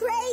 crazy.